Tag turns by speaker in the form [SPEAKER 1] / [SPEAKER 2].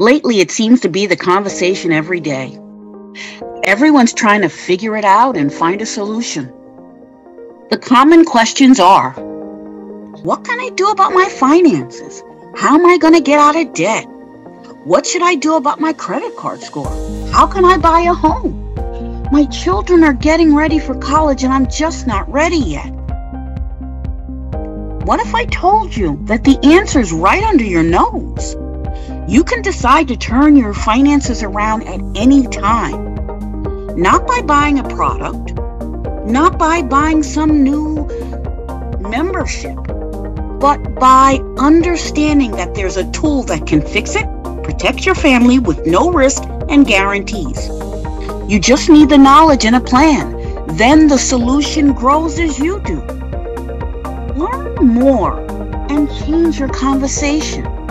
[SPEAKER 1] Lately, it seems to be the conversation every day. Everyone's trying to figure it out and find a solution. The common questions are What can I do about my finances? How am I going to get out of debt? What should I do about my credit card score? How can I buy a home? My children are getting ready for college and I'm just not ready yet. What if I told you that the answer's right under your nose? You can decide to turn your finances around at any time. Not by buying a product, not by buying some new membership, but by understanding that there's a tool that can fix it, protect your family with no risk and guarantees. You just need the knowledge and a plan. Then the solution grows as you do. Learn more and change your conversation.